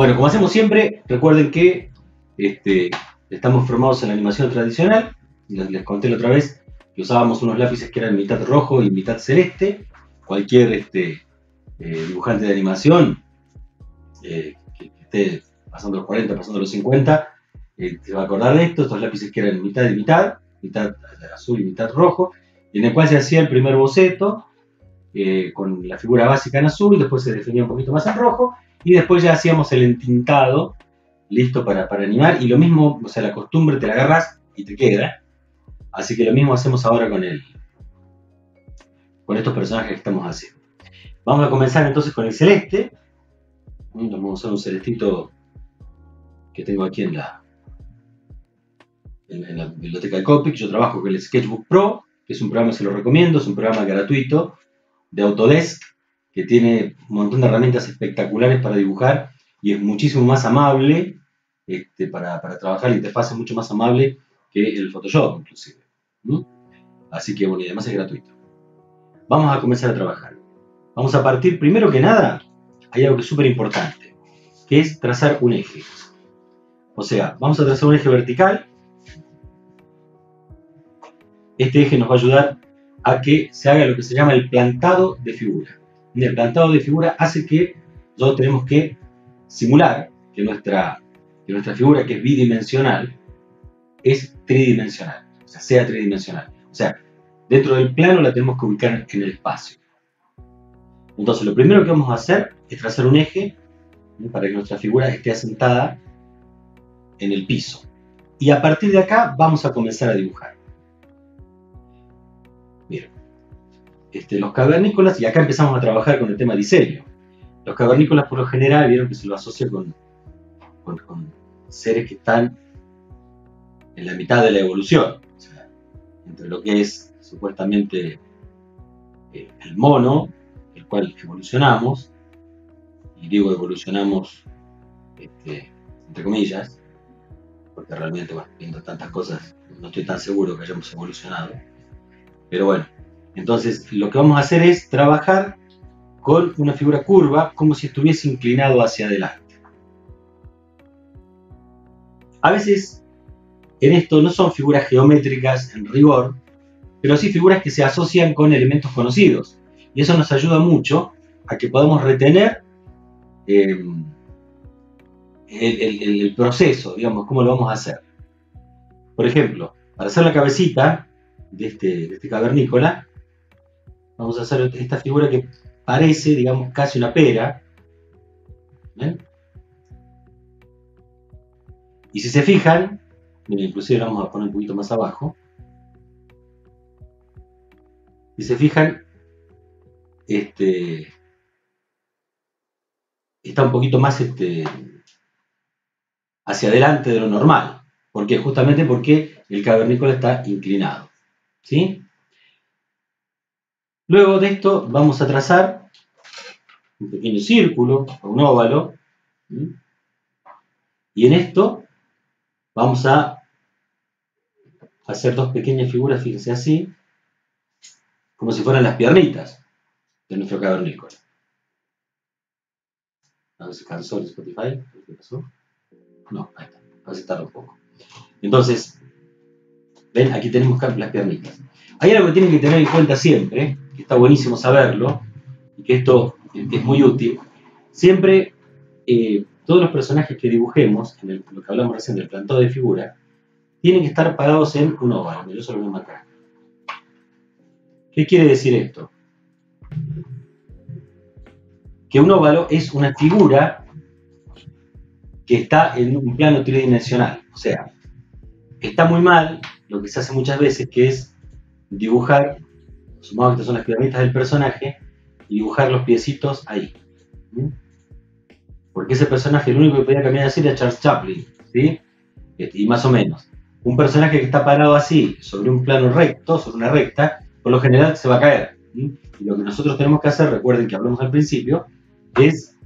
Bueno, como hacemos siempre, recuerden que este, estamos formados en la animación tradicional. Les, les conté la otra vez que usábamos unos lápices que eran mitad rojo y mitad celeste. Cualquier este, eh, dibujante de animación eh, que, esté pasando los 40, pasando los 50, eh, se va a acordar de esto. Estos lápices que eran mitad y mitad, mitad azul y mitad rojo, y en el cual se hacía el primer boceto con la figura básica en azul, después se definía un poquito más en rojo, y después ya hacíamos el entintado listo para, para animar, y lo mismo, o sea, la costumbre te la agarras y te queda. Así que lo mismo hacemos ahora con el con estos personajes que estamos haciendo. Vamos a comenzar entonces con el celeste. Vamos a usar un celestito que tengo aquí en la, en, en la biblioteca de Copic. Yo trabajo con el Sketchbook Pro, que es un programa, se lo recomiendo, es un programa gratuito de Autodesk que tiene un montón de herramientas espectaculares para dibujar y es muchísimo más amable este, para, para, trabajar, la interfaz mucho más amable que el Photoshop inclusive. Así que bueno, y además es gratuito. Vamos a comenzar a trabajar. Vamos a partir, primero que nada, hay algo que es súper importante, que es trazar un eje. O sea, vamos a trazar un eje vertical. Este eje nos va a ayudar a que se haga lo que se llama el plantado de figura. El plantado de figura hace que nosotros tenemos que simular que nuestra, que nuestra figura, que es bidimensional, es tridimensional, o sea, sea tridimensional. O sea, dentro del plano la tenemos que ubicar en el espacio. Entonces, lo primero que vamos a hacer es trazar un eje para que nuestra figura esté asentada en el piso. Y a partir de acá vamos a comenzar a dibujar. Este, los cavernícolas, y acá empezamos a trabajar con el tema diseño. Los cavernícolas por lo general vieron que se lo asocia con, con, seres que están en la mitad de la evolución. O sea, entre lo que es supuestamente eh, el mono, el cual evolucionamos, y digo evolucionamos este, entre comillas, porque realmente, viendo tantas cosas, no estoy tan seguro que hayamos evolucionado. Pero bueno, entonces lo que vamos a hacer es trabajar con una figura curva como si estuviese inclinado hacia adelante. A veces en esto no son figuras geométricas en rigor, pero sí figuras que se asocian con elementos conocidos. Y eso nos ayuda mucho a que podamos retener eh, el, proceso, digamos, cómo lo vamos a hacer. Por ejemplo, para hacer la cabecita de este, de este cavernícola, vamos a hacer esta figura que parece, digamos, casi una pera. ¿Ven? Y si se fijan, inclusive la vamos a poner un poquito más abajo. Si se fijan, este, está un poquito más este, hacia adelante de lo normal. porque Justamente porque el cavernícola está inclinado. ¿sí? Luego de esto vamos a trazar un pequeño círculo un óvalo. Y en esto vamos a hacer dos pequeñas figuras, fíjense así, como si fueran las piernitas de nuestro cavernícola. A ver si cansó el Spotify. ¿Qué pasó? No, ahí está. A ver si tarda un poco. Entonces, ven, aquí tenemos las piernitas. Hay algo que tienen que tener en cuenta siempre, que está buenísimo saberlo, y que esto es muy útil. Siempre, eh, todos los personajes que dibujemos, en lo que hablamos recién del plantado de figura, tienen que estar parados en un óvalo. Yo solo voy a marcar. ¿Qué quiere decir esto? Que un óvalo es una figura que está en un plano tridimensional. O sea, está muy mal lo que se hace muchas veces, que es dibujar, sumado que estas son las piernitas del personaje, dibujar los piecitos ahí. Porque ese personaje, el único que podía caminar así era Charles Chaplin, ¿sí? Y más o menos. Un personaje que está parado así, sobre un plano recto, sobre una recta, por lo general se va a caer. Y lo que nosotros tenemos que hacer, recuerden que hablamos al principio, es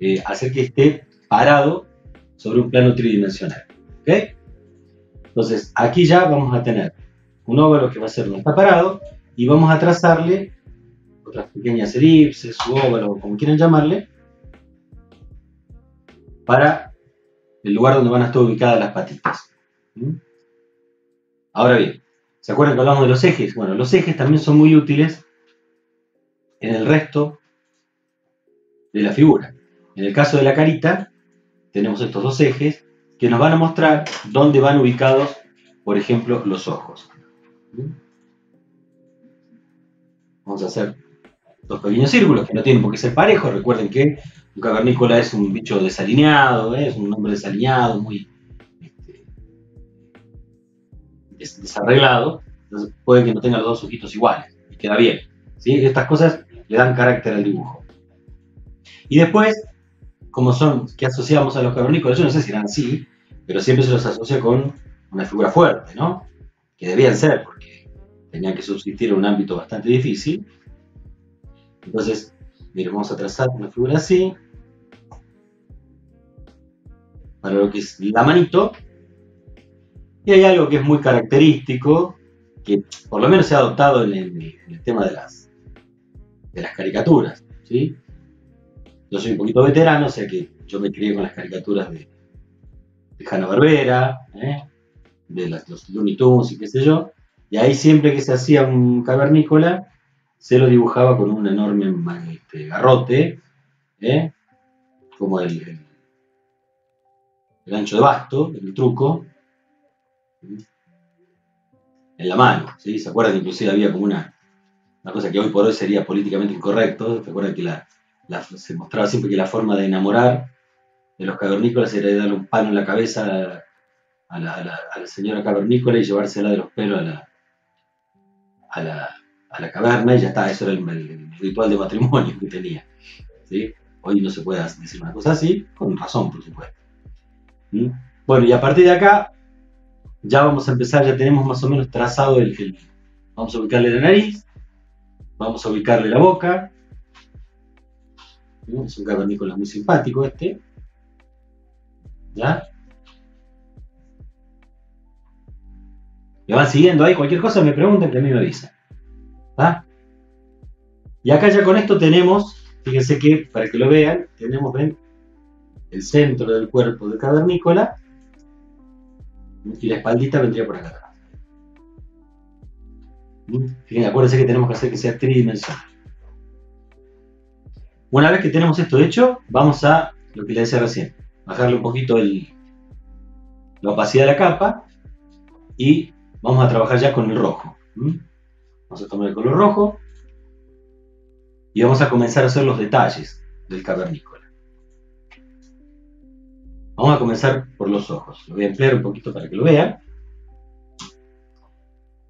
eh, hacer que esté parado sobre un plano tridimensional. Entonces, aquí ya vamos a tener un óvalo que va a ser donde está parado y vamos a trazarle otras pequeñas elipses, su óvalo, como quieran llamarle, para el lugar donde van a estar ubicadas las patitas. ¿Mm? Ahora bien, ¿se acuerdan que hablamos de los ejes? Bueno, los ejes también son muy útiles en el resto de la figura. En el caso de la carita, tenemos estos dos ejes que nos van a mostrar dónde van ubicados, por ejemplo, los ojos. Vamos a hacer dos pequeños círculos que no tienen por qué ser parejos. Recuerden que un cavernícola es un bicho desalineado, ¿eh? es un hombre desalineado, muy este, desarreglado. Entonces puede que no tenga los dos ojitos iguales y queda bien. ¿sí? Estas cosas le dan carácter al dibujo. Y después, como son que asociamos a los cavernícolas, yo no sé si eran así, pero siempre se los asocia con una figura fuerte, ¿no? Que debían ser, porque tenían que subsistir en un ámbito bastante difícil. Entonces, miren, vamos a trazar una figura así. Para lo que es la manito. Y hay algo que es muy característico, que por lo menos se ha adoptado en el, tema de las, de las caricaturas. ¿sí? Yo soy un poquito veterano, o sea que yo me crié con las caricaturas de, de Hanna-Barbera, ¿eh? De los Looney Tunes y qué sé yo. Y ahí siempre que se hacía un cavernícola, se lo dibujaba con un enorme este, garrote, ¿eh? como el, el, ancho de basto, el truco, en la mano. ¿sí? ¿Se acuerdan inclusive había como una, una cosa que hoy por hoy sería políticamente incorrecto? ¿Se acuerdan que la, se mostraba siempre que la forma de enamorar de los cavernícolas era darle un palo en la cabeza a la, señora cavernícola y llevársela de los pelos a la, a la, a la caverna y ya está, eso era el, ritual de matrimonio que tenía. ¿sí? Hoy no se puede decir una cosa así, con razón, por supuesto. ¿Mm? Bueno, y a partir de acá ya vamos a empezar, ya tenemos más o menos trazado el, vamos a ubicarle la nariz, vamos a ubicarle la boca, es un cavernícola muy simpático este, ¿ya? Me van siguiendo ahí, cualquier cosa me preguntan que a mí me avisan. Y acá ya con esto tenemos, fíjense que para que lo vean, tenemos, el centro del cuerpo del cavernícola y la espaldita vendría por acá atrás. Fíjense, acuérdense que tenemos que hacer que sea tridimensional. Una vez que tenemos esto hecho, vamos a, lo que les decía recién, bajarle un poquito la opacidad de la capa y vamos a trabajar ya con el rojo. Vamos a tomar el color rojo y vamos a comenzar a hacer los detalles del cavernícola. Vamos a comenzar por los ojos. Lo voy a emplear un poquito para que lo vean.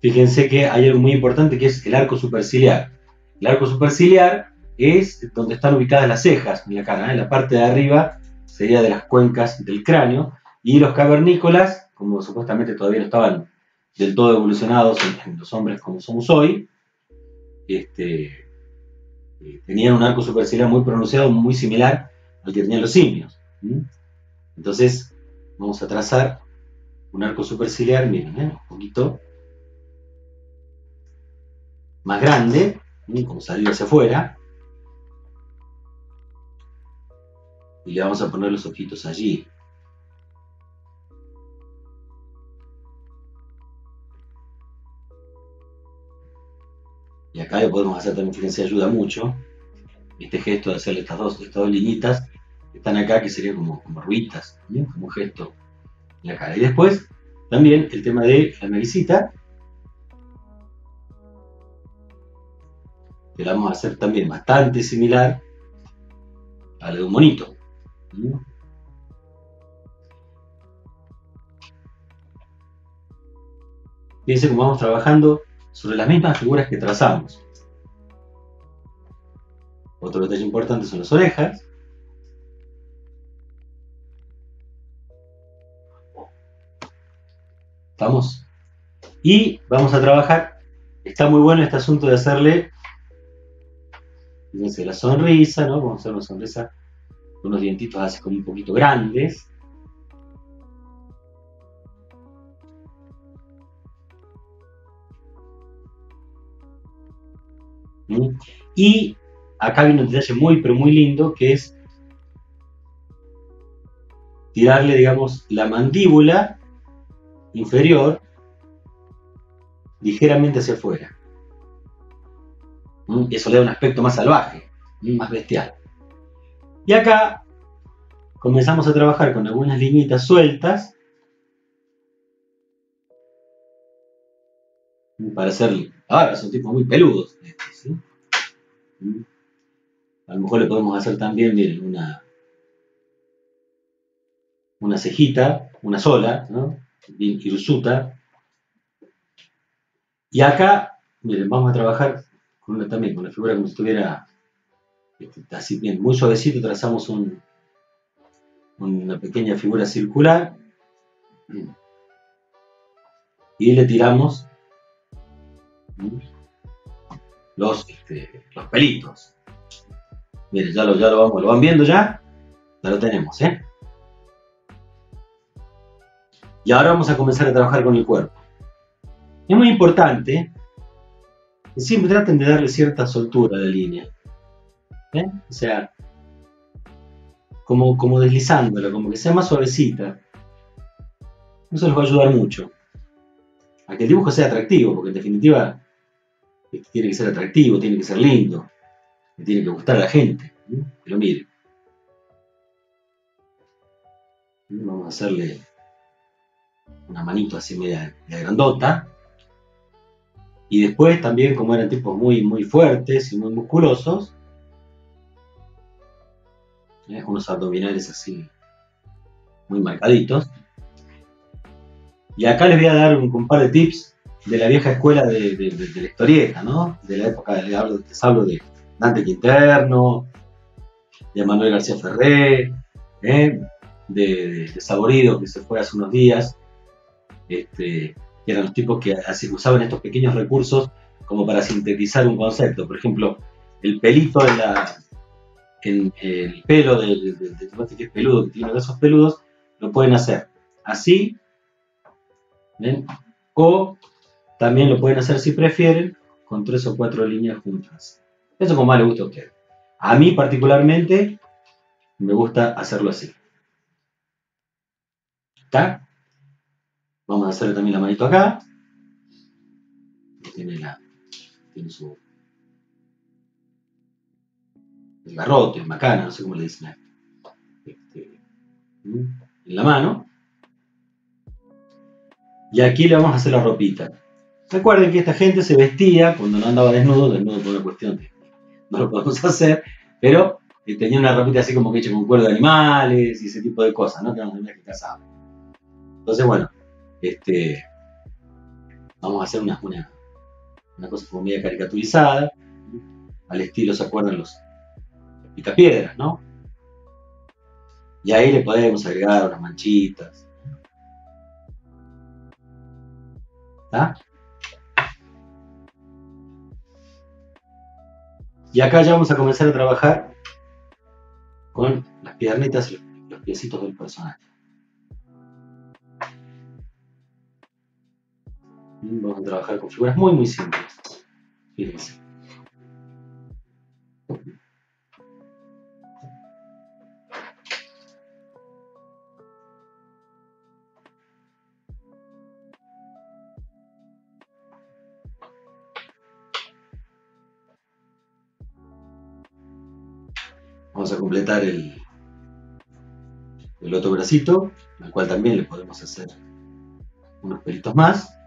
Fíjense que hay algo muy importante que es el arco superciliar. El arco superciliar es donde están ubicadas las cejas en la cara. En la parte de arriba sería de las cuencas del cráneo. Y los cavernícolas, como supuestamente todavía no estaban del todo evolucionados en, los hombres como somos hoy, este, eh, tenían un arco superciliar muy pronunciado, muy similar al que tenían los simios. Entonces, vamos a trazar un arco superciliar, miren, ¿eh? un poquito más grande, como salido hacia afuera. Y le vamos a poner los ojitos allí. Y acá lo podemos hacer también, fíjense, ayuda mucho. Este gesto de hacerle estas dos, estas dos que están acá, que serían como, como ruitas, como un gesto en la cara. Y después, también el tema de la naricita, que vamos a hacer también bastante similar a la de un monito. Fíjense cómo vamos trabajando sobre las mismas figuras que trazamos. Otro detalle importante son las orejas. ¿Estamos? Y vamos a trabajar, está muy bueno este asunto de hacerle, fíjense, la sonrisa, ¿no? Vamos a hacer una sonrisa con unos dientitos así como un poquito grandes. Y acá viene un detalle muy, pero muy lindo, que es tirarle, digamos, la mandíbula inferior ligeramente hacia afuera. Eso le da un aspecto más salvaje, más bestial. Y acá comenzamos a trabajar con algunas liñitas sueltas para hacer. Ahora son tipos muy peludos. ¿Mm? A lo mejor le podemos hacer también, miren, una, una cejita, una sola, ¿no? bien hirsuta. Y acá, miren, vamos a trabajar con una, también con la figura como si estuviera este, así bien, muy suavecito, trazamos una pequeña figura circular y le tiramos los, este, los pelitos. Miren, ya lo, ya lo vamos, lo van viendo ya, ya lo tenemos, ¿eh? Y ahora vamos a comenzar a trabajar con el cuerpo. Es muy importante que siempre traten de darle cierta soltura a la línea. ¿eh? O sea, como, como deslizándolo, como que sea más suavecita. Eso les va a ayudar mucho. A que el dibujo sea atractivo, porque en definitiva tiene que ser atractivo, tiene que ser lindo, tiene que gustar a la gente, que lo mire. Vamos a hacerle una manito así media, grandota. Y después también, como eran tipos muy, muy fuertes y muy musculosos, ¿eh? unos abdominales así muy marcaditos. Y acá les voy a dar un, par de tips de la vieja escuela de, la historieta, ¿no? De la época, les hablo, hablo de Dante Quinterno, de Manuel García Ferré, ¿eh? de, de, Saborido, que se fue hace unos días, este, que eran los tipos que usaban estos pequeños recursos como para sintetizar un concepto. Por ejemplo, el pelito en, la, el pelo del, tomate que es peludo, que tiene esos peludos, lo pueden hacer así, o también lo pueden hacer si prefieren con tres o cuatro líneas juntas. Eso como más le gusta a usted. A mí particularmente me gusta hacerlo así. ¿Está? Vamos a hacerle también la manito acá. Tiene, la, tiene su el garrote, macana, no sé cómo le dicen. Este, en la mano. Y aquí le vamos a hacer la ropita. Recuerden que esta gente se vestía cuando no andaba desnudo, desnudo por una cuestión de no lo podemos hacer, pero eh, tenía una ropita así como que hecha con cuero de animales y ese tipo de cosas, ¿no? Que no que casar. Entonces, bueno, este, vamos a hacer una, cosa como media caricaturizada, al estilo, ¿se acuerdan los, picapiedras, no? Y ahí le podemos agregar unas manchitas. ¿Está? Y acá ya vamos a comenzar a trabajar con las piernitas y los piecitos del personaje. Vamos a trabajar con figuras muy muy simples. Fíjense. Completar el, el otro bracito, al cual también le podemos hacer unos pelitos más.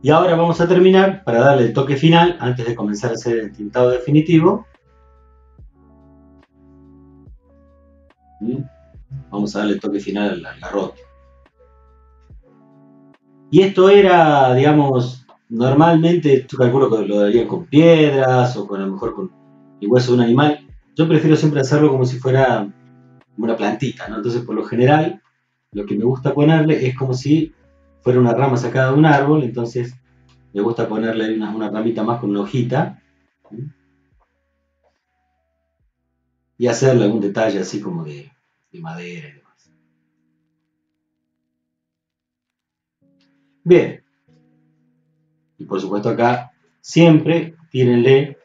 Y ahora vamos a terminar para darle el toque final antes de comenzar a hacer el tintado definitivo. Vamos a darle el toque final al garrote. Y esto era, digamos, normalmente yo calculo que lo darían con piedras o con a lo mejor con el hueso de un animal. Yo prefiero siempre hacerlo como si fuera una plantita, ¿no? Entonces, por lo general, lo que me gusta ponerle es como si fuera una rama sacada de un árbol, entonces me gusta ponerle una, una ramita más con una hojita y hacerle algún detalle así como de, madera y demás. Bien, y por supuesto acá siempre tírenle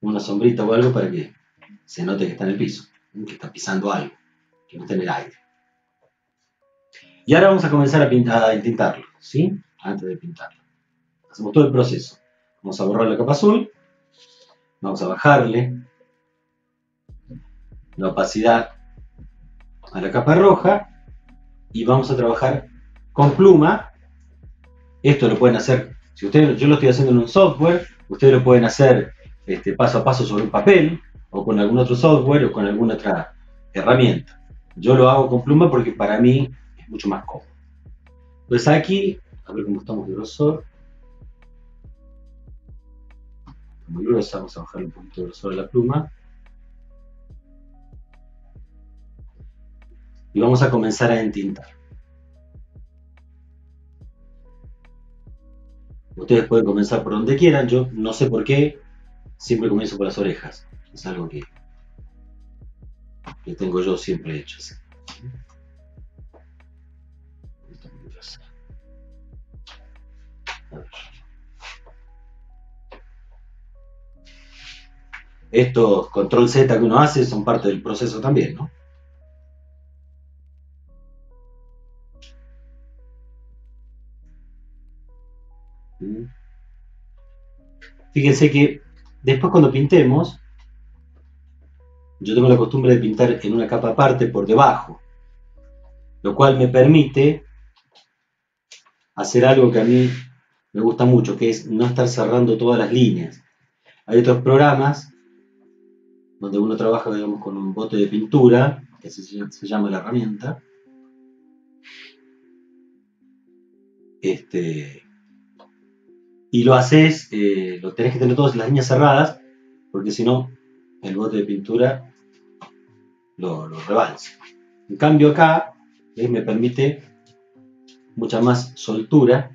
una sombrita o algo para que se note que está en el piso, que está pisando algo, que no está en el aire. Y ahora vamos a comenzar a, pintar, a ¿sí? Antes de pintarlo. Hacemos todo el proceso. Vamos a borrar la capa azul, vamos a bajarle la opacidad a la capa roja y vamos a trabajar con pluma. Esto lo pueden hacer, si ustedes, yo lo estoy haciendo en un software, ustedes lo pueden hacer este, paso a paso sobre un papel o con algún otro software o con alguna otra herramienta. Yo lo hago con pluma porque para mí es mucho más cómodo. Pues aquí, a ver cómo estamos de grosor. Muy gruesa, vamos a bajar un poquito de grosor de la pluma. Y vamos a comenzar a entintar. Ustedes pueden comenzar por donde quieran, yo no sé por qué, siempre comienzo por las orejas. Es algo que, que tengo yo siempre hecho. Estos control Z que uno hace son parte del proceso también, ¿no? Fíjense que después cuando pintemos, yo tengo la costumbre de pintar en una capa aparte por debajo, lo cual me permite hacer algo que a mí me gusta mucho, que es no estar cerrando todas las líneas. Hay otros programas donde uno trabaja, digamos, con un bote de pintura, que se, se llama la herramienta. Este, y lo haces, eh, lo tenés que tener todas las líneas cerradas, porque si no, el bote de pintura lo, lo. En cambio acá, me permite mucha más soltura.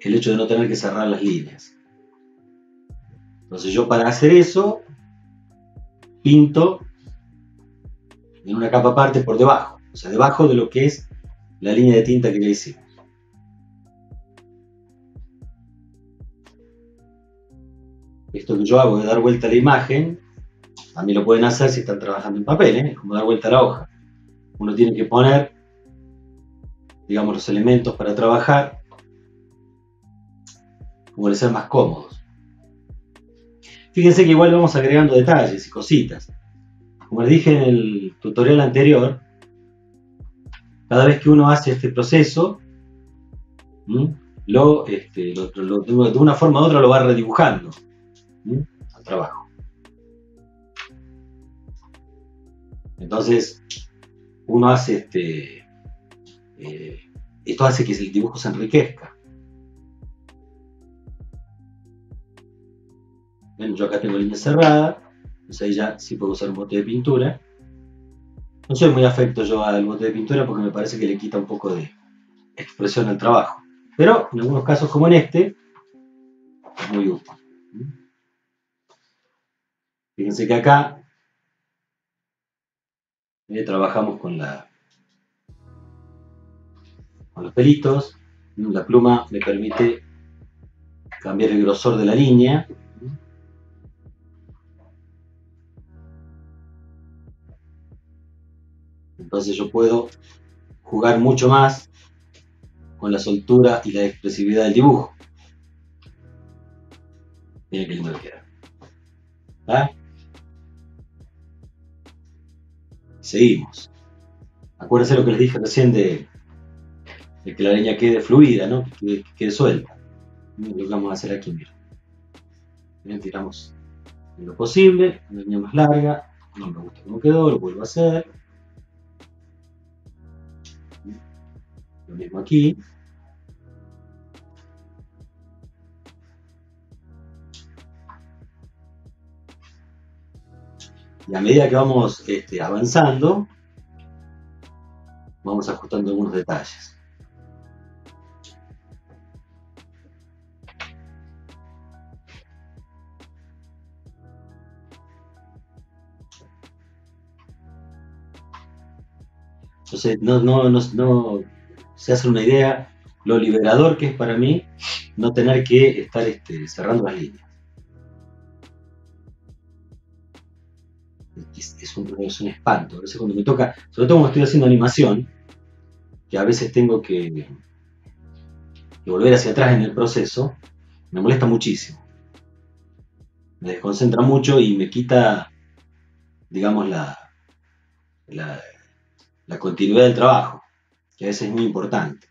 El hecho de no tener que cerrar las líneas. Entonces yo para hacer eso, pinto en una capa aparte por debajo, o sea, debajo de lo que es la línea de tinta que le hicimos. Esto que yo hago de dar vuelta a la imagen, también lo pueden hacer si están trabajando en papel, ¿eh? como dar vuelta a la hoja. Uno tiene que poner, digamos, los elementos para trabajar como les sea más cómodos. Fíjense que igual vamos agregando detalles y cositas. Como les dije en el tutorial anterior, cada vez que uno hace este proceso, este, de una forma u otra lo va redibujando al trabajo. Entonces, uno hace este. Eh, esto hace que el dibujo se enriquezca. yo acá tengo línea cerrada, entonces ahí ya sí puedo usar un bote de pintura. No soy muy afecto yo al bote de pintura porque me parece que le quita un poco de expresión al trabajo. Pero en algunos casos como en este, es muy útil. Fíjense que acá eh, trabajamos con la con los pelitos. La pluma me permite cambiar el grosor de la línea Entonces yo puedo jugar mucho más con la soltura y la expresividad del dibujo. Miren qué lindo que queda. ¿Ah? Seguimos. Acuérdense lo que les dije recién de, que la leña quede fluida, ¿no? que, quede suelta. Lo que vamos a hacer aquí, miren. tiramos lo posible, una línea más larga. No me gusta cómo quedó, lo vuelvo a hacer. Lo mismo aquí. Y a medida que vamos este, avanzando, vamos ajustando algunos detalles. Entonces, no, no, no, no, se hace una idea lo liberador que es para mí no tener que estar este, cerrando las líneas. Es, un, espanto. A veces cuando me toca, sobre todo cuando estoy haciendo animación, que a veces tengo que, volver hacia atrás en el proceso, me molesta muchísimo. Me desconcentra mucho y me quita, digamos, la, la continuidad del trabajo, que a veces es muy importante.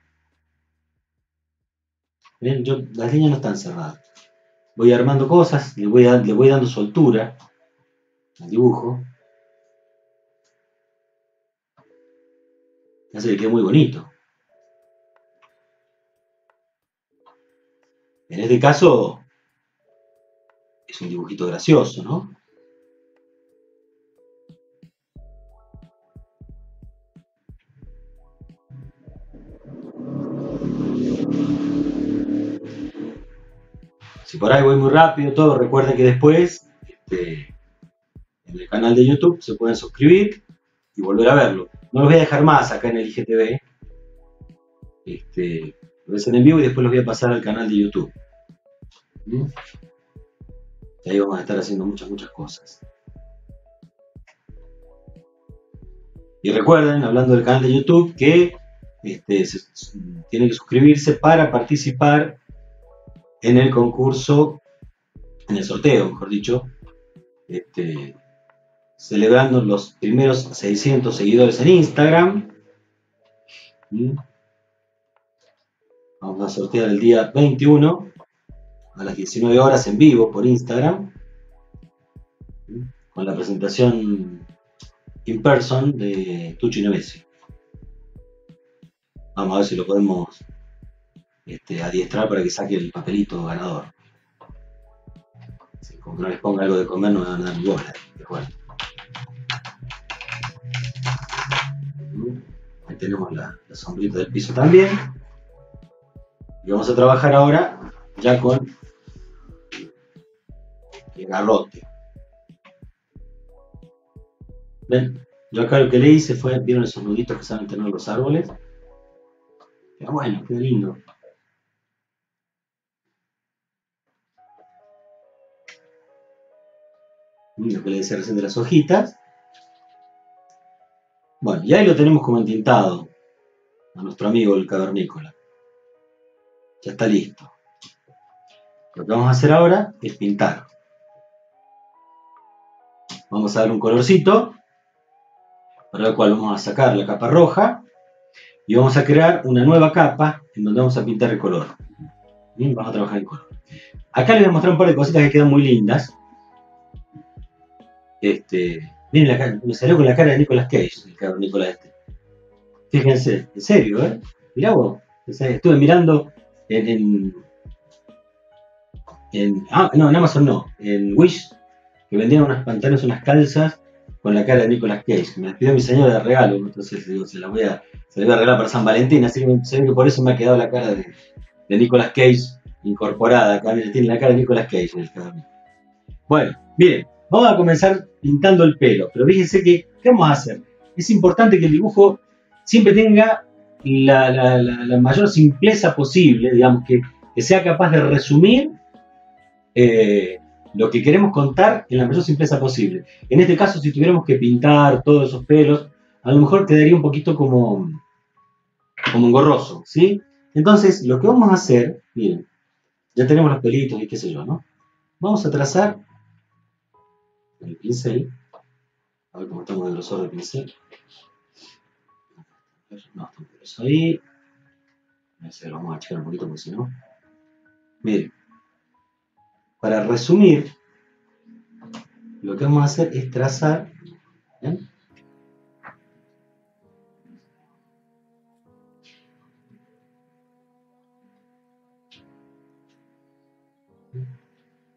Yo, las líneas no están cerradas. Voy armando cosas, le voy, dando soltura al dibujo. Hace que quede muy bonito. En este caso es un dibujito gracioso, ¿no? Si por ahí voy muy rápido, todo, recuerden que después este, en el canal de YouTube se pueden suscribir y volver a verlo. No los voy a dejar más acá en el IGTV. Este, lo hacer en vivo y después los voy a pasar al canal de YouTube. ¿Mm? Y ahí vamos a estar haciendo muchas, muchas cosas. Y recuerden, hablando del canal de YouTube, que este, tienen que suscribirse para participar en el concurso, en el sorteo, mejor dicho, este, celebrando los primeros 600 seguidores en Instagram. Vamos a sortear el día 21 a las 19 horas en vivo por Instagram con la presentación in person de Tucci Nevesi. Vamos a ver si lo podemos este, adiestrar para que saque el papelito ganador. Si como no les ponga algo de comer, no me van a dar bola. Ahí tenemos la, la sombrita del piso también. Y vamos a trabajar ahora ya con el garrote. ¿Ven? Yo acá lo que le hice fue, ¿vieron esos nuditos que saben tener los árboles? Pero bueno, qué lindo. Lo que le decía recién de las hojitas. Bueno, y ahí lo tenemos como entintado a nuestro amigo el cavernícola. Ya está listo. Lo que vamos a hacer ahora es pintar. Vamos a dar un colorcito, para el cual vamos a sacar la capa roja y vamos a crear una nueva capa en donde vamos a pintar el color. Vamos a trabajar el color. Acá les voy a mostrar un par de cositas que quedan muy lindas. Este, miren, la, me salió con la cara de Nicolas Cage, el cabrón Nicolas este. Fíjense, en serio, ¿eh? Mirá vos, estuve mirando en, en, ah, no, en Amazon no, en Wish, que vendían unas pantalones, unas calzas con la cara de Nicolas Cage, que me las pidió mi señora de regalo, entonces digo, se las voy a, se voy a regalar para San Valentín, así que, que por eso me ha quedado la cara de, de Nicolas Cage incorporada, acá tiene la cara de Nicolas Cage en el cabrón. Bueno, miren, Vamos a comenzar pintando el pelo, pero fíjense que, ¿qué vamos a hacer? Es importante que el dibujo siempre tenga la, mayor simpleza posible, digamos, que, sea capaz de resumir eh, lo que queremos contar en la mayor simpleza posible. En este caso, si tuviéramos que pintar todos esos pelos, a lo mejor quedaría un poquito como, como engorroso, ¿sí? Entonces, lo que vamos a hacer, miren, ya tenemos los pelitos y qué sé yo, ¿no? Vamos a trazar el pincel. A ver cómo estamos el grosor del pincel. No, está muy ahí. A ver si lo vamos a achicar un poquito porque si no. Miren. Para resumir, lo que vamos a hacer es trazar. ¿ven?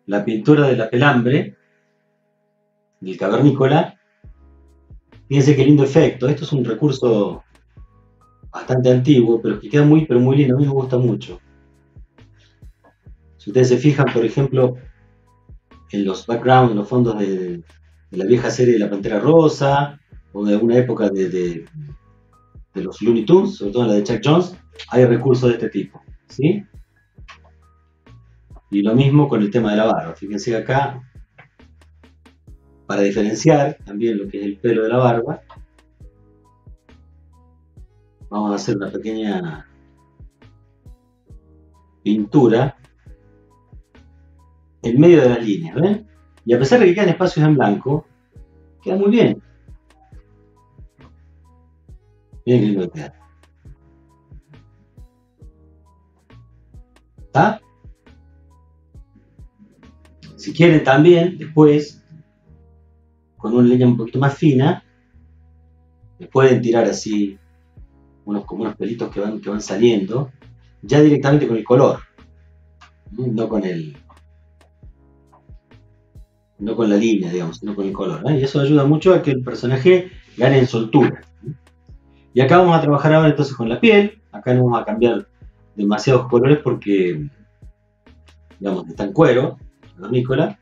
La pintura de la pelambre del cavernícola. Fíjense qué lindo efecto. Esto es un recurso bastante antiguo, pero que queda muy, pero muy lindo. A mí me gusta mucho. Si ustedes se fijan, por ejemplo, en los backgrounds, en los fondos de, la vieja serie de La Pantera Rosa, o de alguna época de, los Looney Tunes, sobre todo en la de Chuck Jones, hay recursos de este tipo. ¿sí? Y lo mismo con el tema de la barba. Fíjense acá, para diferenciar también lo que es el pelo de la barba, vamos a hacer una pequeña pintura en medio de las líneas, ¿ven? Y a pesar de que quedan espacios en blanco, queda muy bien. Miren qué lindo queda. ¿Está? Si quieren también, después, con una línea un poquito más fina, pueden tirar así unos, como unos pelitos que van, que van saliendo, ya directamente con el color, no con el, no con la línea, digamos, sino con el color. Y eso ayuda mucho a que el personaje gane en soltura. Y acá vamos a trabajar ahora entonces con la piel. Acá no vamos a cambiar demasiados colores porque, digamos, está en cuero, Nicola.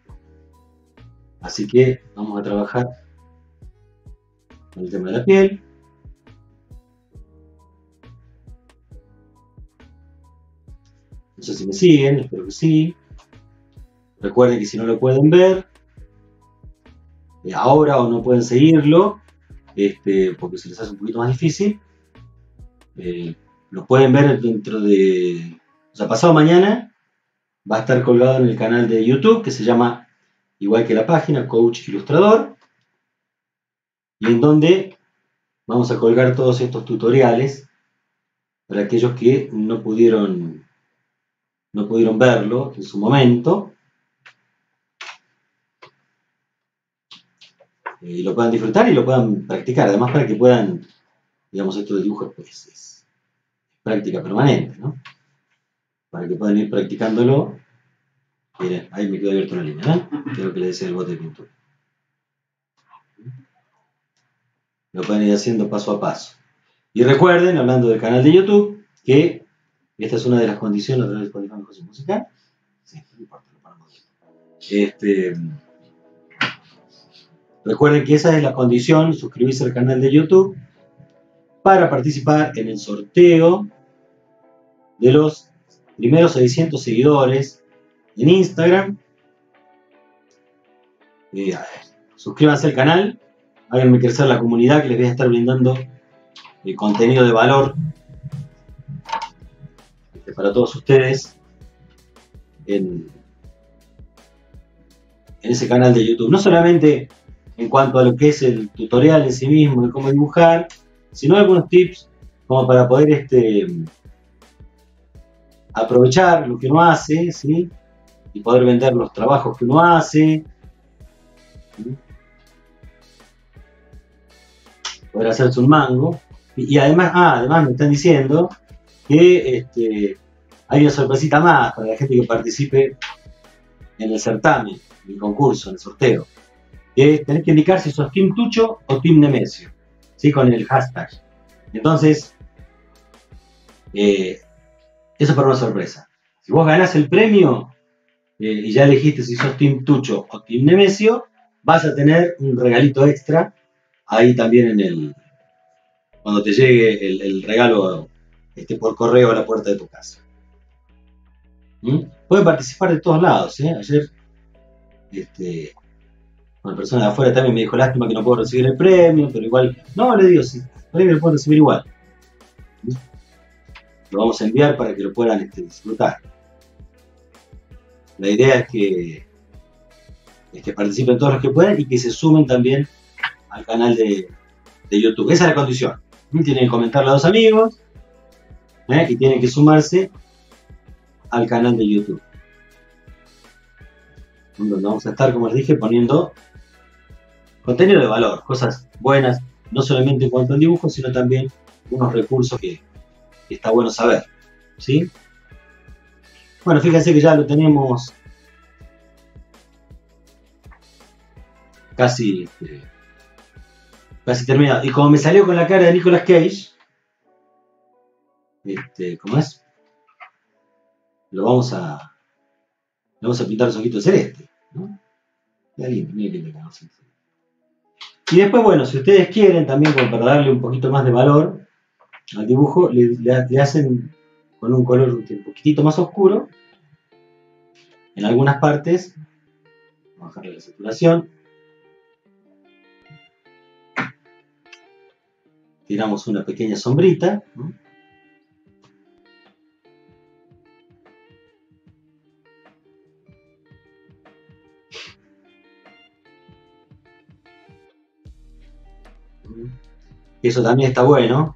Así que vamos a trabajar con el tema de la piel. No sé si me siguen, espero que sí. Recuerden que si no lo pueden ver, eh, ahora o no pueden seguirlo, este, porque se les hace un poquito más difícil, eh, lo pueden ver dentro de, o sea, pasado mañana va a estar colgado en el canal de YouTube que se llama, igual que la página, Coach Ilustrador, y en donde vamos a colgar todos estos tutoriales para aquellos que no pudieron, no pudieron verlo en su momento y lo puedan disfrutar y lo puedan practicar. Además, para que puedan, digamos, esto de dibujo pues, es práctica permanente, ¿no? Para que puedan ir practicándolo. Miren, ahí me quedó abierto una línea, ¿ven? Creo que le decía el bote de pintura. Lo pueden ir haciendo paso a paso. Y recuerden, hablando del canal de YouTube, que esta es una de las condiciones de la Spotify Musical. Sí, no importa, lo paramos. Este, Recuerden que esa es la condición, suscribirse al canal de YouTube para participar en el sorteo de los primeros 600 seguidores en Instagram. Eh, suscríbanse al canal, háganme crecer la comunidad que les voy a estar brindando el contenido de valor este, para todos ustedes en, en ese canal de YouTube. No solamente en cuanto a lo que es el tutorial en sí mismo de cómo dibujar, sino algunos tips como para poder este, aprovechar lo que uno hace, ¿sí? Y poder vender los trabajos que uno hace. Poder hacerse un mango. Y, además, ah, además me están diciendo que este, hay una sorpresita más para la gente que participe en el certamen, en el concurso, en el sorteo que tenés que indicar si sos Team Tucho o Team Nemesio, ¿sí? con el hashtag. Entonces, eh, eso para una sorpresa. Si vos ganás el premio eh, y ya elegiste si sos Team Tucho o Team Nemesio, vas a tener un regalito extra ahí también en el. cuando te llegue el, regalo este, por correo a la puerta de tu casa. ¿Mm? Pueden participar de todos lados. ¿eh? Ayer este, una persona de afuera también me dijo, lástima que no puedo recibir el premio, pero igual, no, le digo, sí, el premio lo puedo recibir igual. Lo vamos a enviar para que lo puedan este, disfrutar. La idea es que este, participen todos los que puedan y que se sumen también al canal de, YouTube. Esa es la condición. Tienen que comentarle a dos amigos ¿eh? y tienen que sumarse al canal de YouTube. Donde vamos a estar, como les dije, poniendo contenido de valor, cosas buenas, no solamente en cuanto al dibujo, sino también unos recursos que, está bueno saber. ¿sí? Bueno, fíjense que ya lo tenemos casi, este, casi terminado. Y como me salió con la cara de Nicolas Cage, este, ¿cómo es? Lo vamos a, vamos a pintar los ojitos celeste. ¿no? y después, bueno, si ustedes quieren también como para darle un poquito más de valor al dibujo, le, hacen con un color un poquitito más oscuro, en algunas partes. Bajarle la saturación. Tiramos una pequeña sombrita. Eso también está bueno.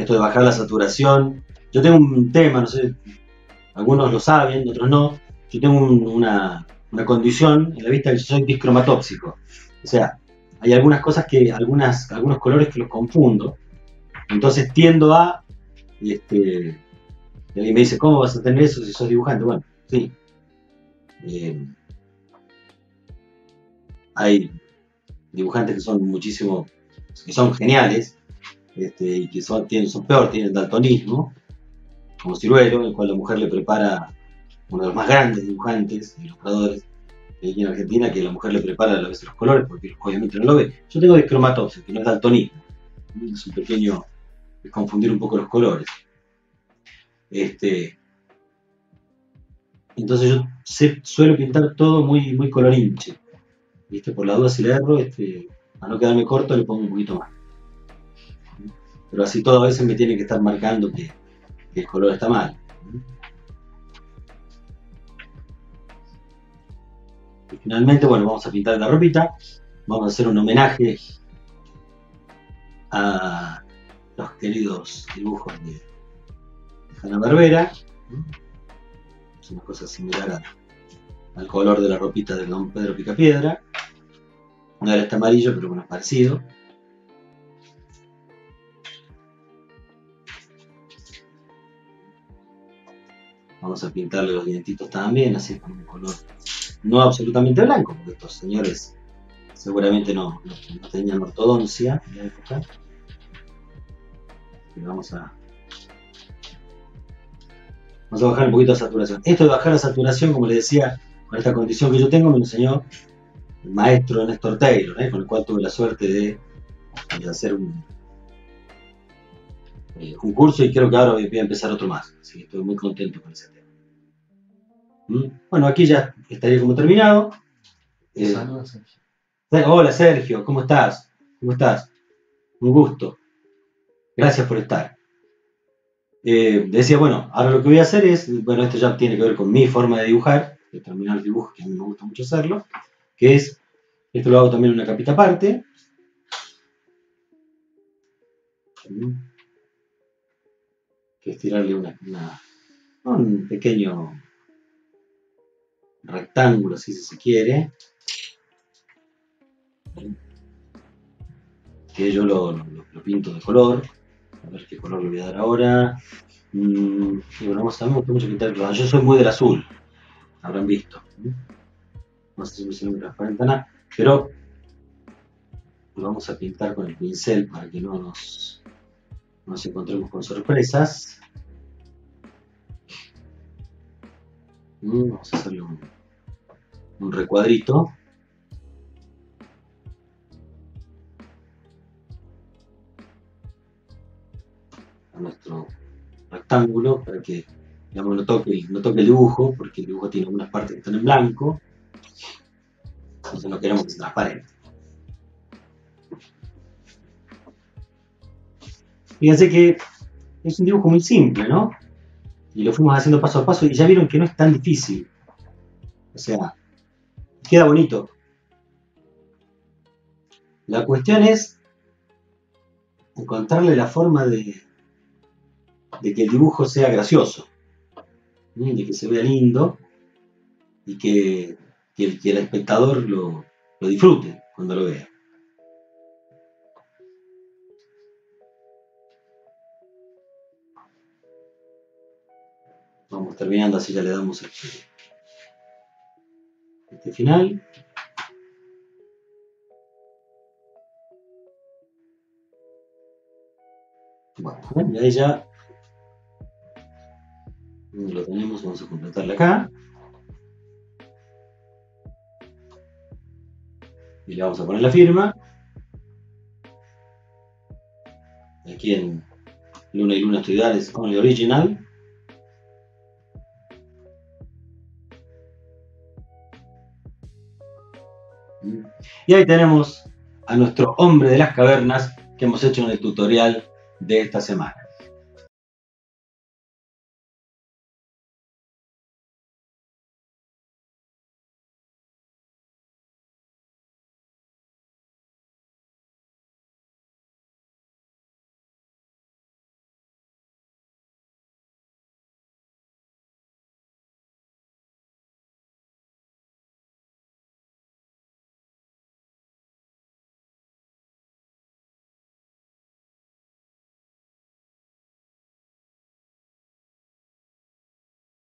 Esto de bajar la saturación. Yo tengo un tema, no sé, algunos lo saben, otros no. Yo tengo una, condición en la vista que yo soy discromatóxico. O sea, hay algunas cosas que, algunas, algunos colores que los confundo. Entonces tiendo a, este, y alguien me dice, ¿cómo vas a tener eso si sos dibujante? Bueno, sí. Eh, hay dibujantes que son muchísimo, que son geniales, este, y que son, tienen, son peor, tienen daltonismo, como Ciruelo, el cual la mujer le prepara uno de los más grandes dibujantes, ilustradores aquí en Argentina, que la mujer le prepara a vez los colores, porque obviamente no lo ve. Yo tengo discromatopsia, que no es daltonismo, es un pequeño, es confundir un poco los colores. Este, entonces yo suelo pintar todo muy, muy colorinche. ¿viste? Por la duda si le erro, este, a no quedarme corto le pongo un poquito más. Pero así todo a veces me tiene que estar marcando que, el color está mal. Y finalmente, bueno, vamos a pintar la ropita. Vamos a hacer un homenaje a los queridos dibujos de Hanna Barbera. Es una cosa similar al color de la ropita de Don Pedro Picapiedra. No era este amarillo, pero bueno, es parecido. Vamos a pintarle los dientitos también, así con un color no absolutamente blanco, porque estos señores seguramente no, tenían ortodoncia en la época. vamos a, vamos a bajar un poquito la saturación. Esto de bajar la saturación, como les decía, con esta condición que yo tengo, me lo enseñó el maestro Néstor Taylor, ¿eh? con el cual tuve la suerte de, hacer eh, un, curso y creo que ahora voy a empezar otro más. Así que estoy muy contento con ese tema. ¿Mm? Bueno, aquí ya estaría como terminado. Eh, hola Sergio, ¿cómo estás? ¿Cómo estás? Un gusto. Gracias por estar. decía, bueno, ahora lo que voy a hacer es, bueno, esto ya tiene que ver con mi forma de dibujar, de terminar el dibujo, que a mí me gusta mucho hacerlo que es, esto lo hago también en una capita aparte, que es tirarle una, un pequeño rectángulo, si se quiere, que yo lo, pinto de color, a ver qué color le voy a dar ahora, mm, y bueno, vamos a ver, mucho pintar yo soy muy del azul, habrán visto me transparente nada, pero lo vamos a pintar con el pincel para que no nos, nos encontremos con sorpresas. Mm, vamos a hacerle un, recuadrito. a nuestro rectángulo para que digamos, no, toque, no toque el dibujo, porque el dibujo tiene algunas partes que están en blanco entonces no queremos que transparente. Fíjense que es un dibujo muy simple, ¿no? Y lo fuimos haciendo paso a paso y ya vieron que no es tan difícil. O sea, queda bonito. La cuestión es encontrarle la forma de, que el dibujo sea gracioso, de que se vea lindo y que el, espectador lo disfrute cuando lo vea. Terminando, así ya le damos este, este final. Bueno, y ahí ya lo tenemos, vamos a completarle acá. y le vamos a poner la firma. Aquí en Luna y Luna Estudiar es Only Original. Y ahí tenemos a nuestro hombre de las cavernas que hemos hecho en el tutorial de esta semana.